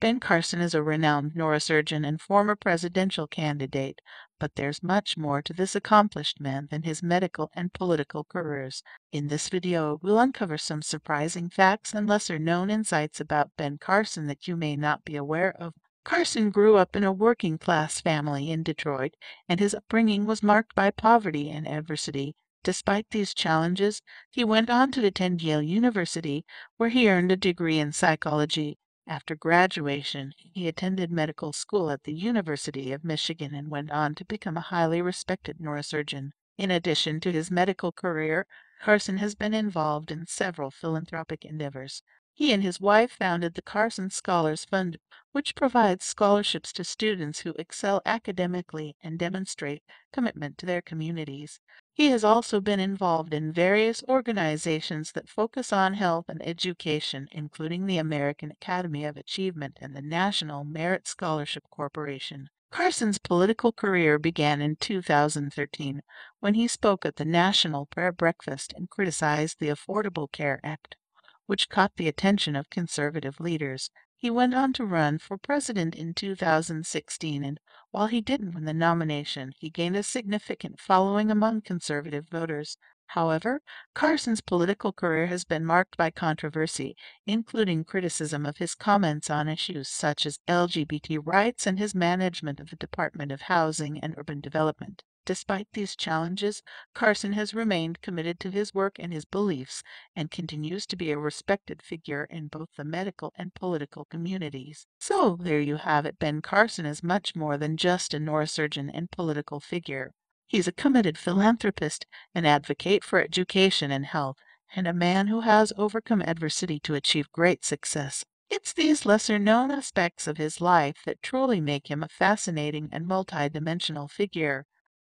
Ben Carson is a renowned neurosurgeon and former presidential candidate, but there's much more to this accomplished man than his medical and political careers. In this video, we'll uncover some surprising facts and lesser known insights about Ben Carson that you may not be aware of. Carson grew up in a working class family in Detroit, and his upbringing was marked by poverty and adversity. Despite these challenges, he went on to attend Yale University, where he earned a degree in psychology. After graduation, he attended medical school at the University of Michigan and went on to become a highly respected neurosurgeon. In addition to his medical career, Carson has been involved in several philanthropic endeavors. He and his wife founded the Carson Scholars Fund, which provides scholarships to students who excel academically and demonstrate commitment to their communities. He has also been involved in various organizations that focus on health and education, including the American Academy of Achievement and the National Merit Scholarship Corporation. Carson's political career began in 2013 when he spoke at the National Prayer Breakfast and criticized the Affordable Care Act which caught the attention of conservative leaders. He went on to run for president in 2016, and while he didn't win the nomination, he gained a significant following among conservative voters. However, Carson's political career has been marked by controversy, including criticism of his comments on issues such as LGBT rights and his management of the Department of Housing and Urban Development. Despite these challenges, Carson has remained committed to his work and his beliefs and continues to be a respected figure in both the medical and political communities. So there you have it. Ben Carson is much more than just a neurosurgeon and political figure. He's a committed philanthropist, an advocate for education and health, and a man who has overcome adversity to achieve great success. It's these lesser known aspects of his life that truly make him a fascinating and multidimensional figure.